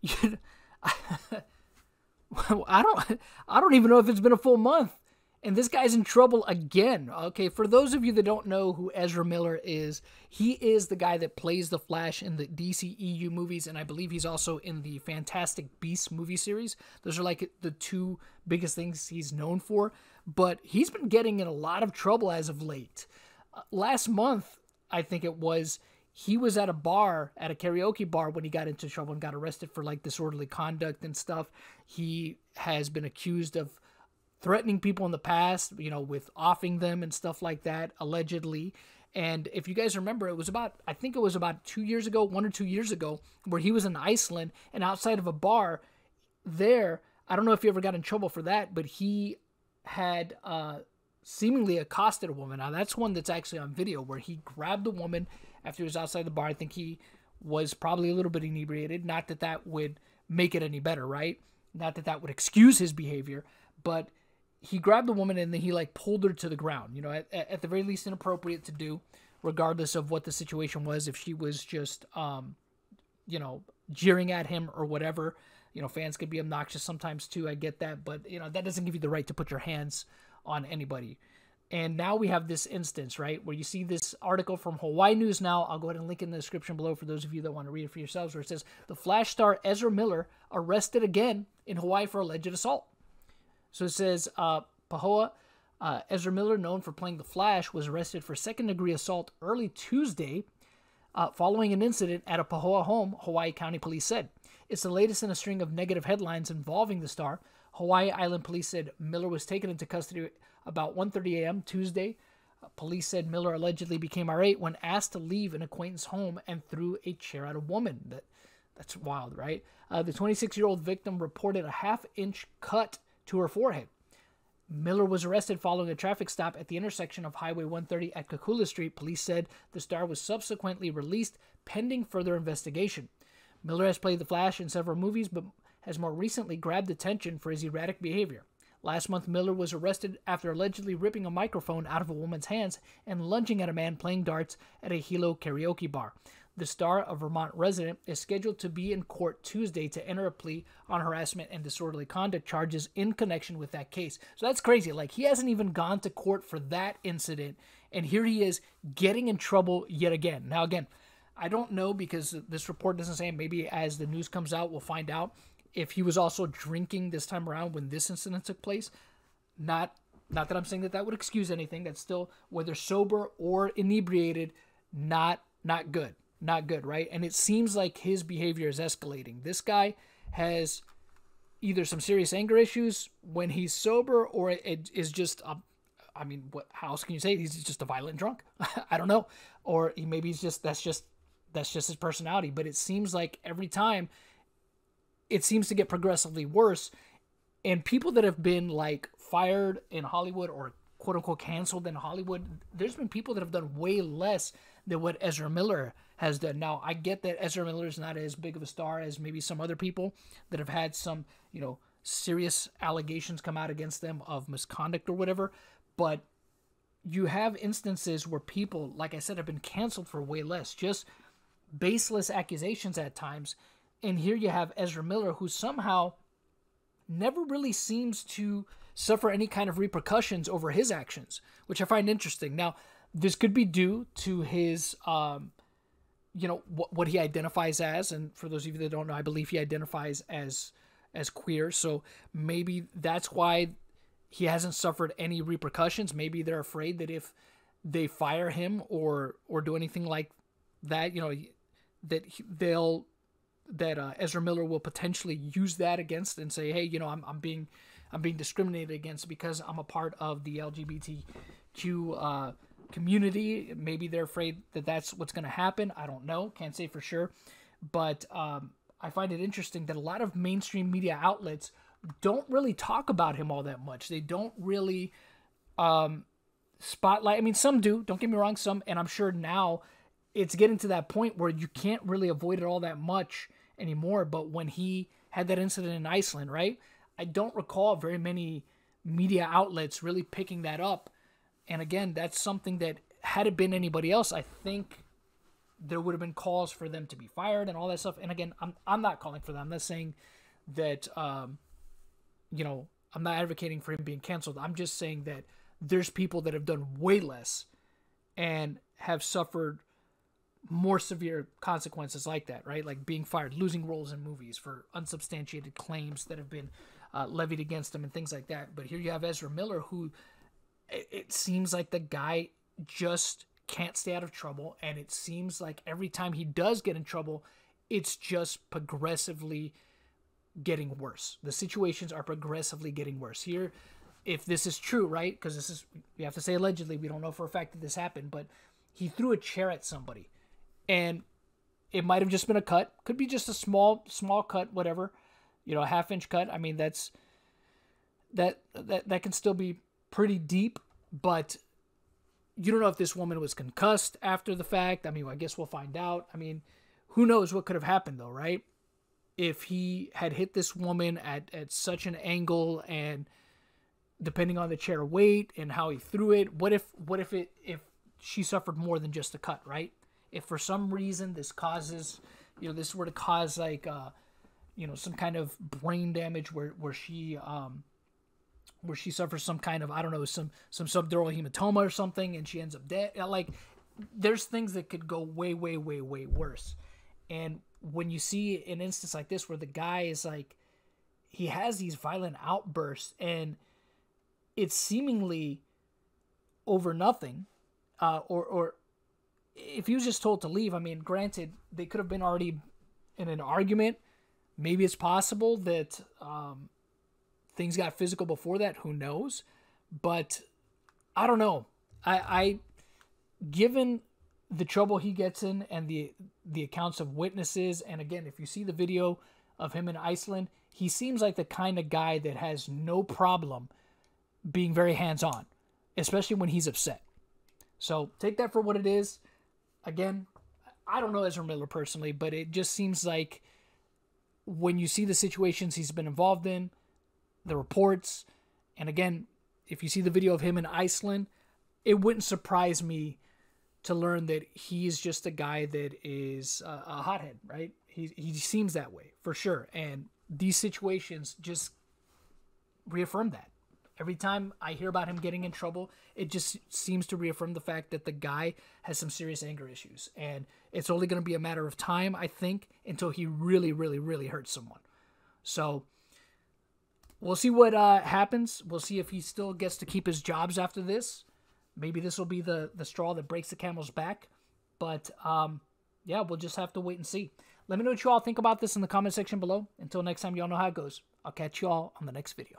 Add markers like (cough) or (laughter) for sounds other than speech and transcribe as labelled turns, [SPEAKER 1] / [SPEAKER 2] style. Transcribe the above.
[SPEAKER 1] you, (laughs) I don't I don't even know if it's been a full month. And this guy's in trouble again. Okay, for those of you that don't know who Ezra Miller is, he is the guy that plays the Flash in the DCEU movies, and I believe he's also in the Fantastic Beasts movie series. Those are like the two biggest things he's known for. But he's been getting in a lot of trouble as of late. Uh, last month, I think it was, he was at a bar, at a karaoke bar, when he got into trouble and got arrested for like disorderly conduct and stuff. He has been accused of threatening people in the past, you know, with offing them and stuff like that, allegedly. And if you guys remember, it was about, I think it was about two years ago, one or two years ago, where he was in Iceland and outside of a bar there. I don't know if he ever got in trouble for that, but he had uh, seemingly accosted a woman. Now, that's one that's actually on video where he grabbed a woman after he was outside the bar. I think he was probably a little bit inebriated. Not that that would make it any better, right? Not that that would excuse his behavior, but he grabbed the woman and then he like pulled her to the ground. You know, at, at the very least inappropriate to do, regardless of what the situation was. If she was just, um, you know, jeering at him or whatever. You know, fans could be obnoxious sometimes too. I get that, but you know that doesn't give you the right to put your hands on anybody. And now we have this instance, right, where you see this article from Hawaii News Now. I'll go ahead and link in the description below for those of you that want to read it for yourselves, where it says the Flash star Ezra Miller arrested again in Hawaii for alleged assault. So it says uh, Pahoa uh, Ezra Miller, known for playing the Flash, was arrested for second degree assault early Tuesday uh, following an incident at a Pahoa home, Hawaii County Police said. It's the latest in a string of negative headlines involving the star. Hawaii Island Police said Miller was taken into custody about 1:30 a.m. Tuesday. Uh, police said Miller allegedly became irate when asked to leave an acquaintance home and threw a chair at a woman. That that's wild, right? Uh, the 26-year-old victim reported a half-inch cut to her forehead. Miller was arrested following a traffic stop at the intersection of Highway 130 at Kakula Street. Police said the star was subsequently released pending further investigation. Miller has played the Flash in several movies, but has more recently grabbed attention for his erratic behavior. Last month, Miller was arrested after allegedly ripping a microphone out of a woman's hands and lunging at a man playing darts at a Hilo karaoke bar. The star, a Vermont resident, is scheduled to be in court Tuesday to enter a plea on harassment and disorderly conduct charges in connection with that case. So that's crazy. Like, he hasn't even gone to court for that incident, and here he is getting in trouble yet again. Now, again, I don't know because this report doesn't say. Maybe as the news comes out, we'll find out if he was also drinking this time around when this incident took place. Not not that I'm saying that that would excuse anything. That's still whether sober or inebriated, not not good not good, right? And it seems like his behavior is escalating. This guy has either some serious anger issues when he's sober, or it is just a, I mean, what? How else can you say he's just a violent drunk? (laughs) I don't know, or he maybe he's just that's just that's just his personality. But it seems like every time, it seems to get progressively worse, and people that have been like fired in Hollywood or quote unquote canceled in Hollywood, there's been people that have done way less than what Ezra Miller has done. Now, I get that Ezra Miller is not as big of a star as maybe some other people that have had some, you know, serious allegations come out against them of misconduct or whatever, but you have instances where people, like I said, have been canceled for way less, just baseless accusations at times. And here you have Ezra Miller, who somehow never really seems to suffer any kind of repercussions over his actions, which I find interesting. Now, this could be due to his um, you know what what he identifies as and for those of you that don't know i believe he identifies as as queer so maybe that's why he hasn't suffered any repercussions maybe they're afraid that if they fire him or or do anything like that you know that they'll that uh, Ezra Miller will potentially use that against and say hey you know I'm I'm being I'm being discriminated against because I'm a part of the LGBTQ uh, community. Maybe they're afraid that that's what's going to happen. I don't know. Can't say for sure. But um, I find it interesting that a lot of mainstream media outlets don't really talk about him all that much. They don't really um, spotlight. I mean, some do. Don't get me wrong. Some, and I'm sure now it's getting to that point where you can't really avoid it all that much anymore. But when he had that incident in Iceland, right? I don't recall very many media outlets really picking that up and again, that's something that had it been anybody else, I think there would have been calls for them to be fired and all that stuff. And again, I'm I'm not calling for that. I'm not saying that um, you know I'm not advocating for him being canceled. I'm just saying that there's people that have done way less and have suffered more severe consequences like that, right? Like being fired, losing roles in movies for unsubstantiated claims that have been uh, levied against them and things like that. But here you have Ezra Miller, who it, it seems like the guy just can't stay out of trouble. And it seems like every time he does get in trouble, it's just progressively getting worse. The situations are progressively getting worse. Here, if this is true, right? Because this is, we have to say allegedly, we don't know for a fact that this happened, but he threw a chair at somebody and it might have just been a cut. Could be just a small, small cut, whatever, you know, a half inch cut. I mean, that's, that, that, that can still be pretty deep, but you don't know if this woman was concussed after the fact. I mean, I guess we'll find out. I mean, who knows what could have happened though, right? If he had hit this woman at, at such an angle and depending on the chair weight and how he threw it, what if what if it if she suffered more than just a cut, right? If for some reason this causes, you know, this were to cause like uh you know, some kind of brain damage where where she um where she suffers some kind of I don't know some some subdural hematoma or something, and she ends up dead. Like there's things that could go way way way way worse. And when you see an instance like this where the guy is like he has these violent outbursts and it's seemingly over nothing uh, or or if he was just told to leave i mean granted they could have been already in an argument maybe it's possible that um, things got physical before that. Who knows? But I don't know. I, I given the trouble he gets in and the the accounts of witnesses, and again, if you see the video of him in Iceland, he seems like the kind of guy that has no problem being very hands on, especially when he's upset. So take that for what it is. Again, I don't know Ezra Miller personally, but it just seems like when you see the situations he's been involved in, the reports. And again, if you see the video of him in Iceland, it wouldn't surprise me to learn that he's just a guy that is a, a hothead, right? He, he seems that way for sure. And these situations just reaffirm that. Every time I hear about him getting in trouble, it just seems to reaffirm the fact that the guy has some serious anger issues. And it's only going to be a matter of time, I think, until he really, really, really hurts someone. So we'll see what uh, happens. We'll see if he still gets to keep his jobs after this. Maybe this will be the the straw that breaks the camel's back. But um, yeah, we'll just have to wait and see. Let me know what you all think about this in the comment section below. Until next time, y'all know how it goes. I'll catch you all on the next video.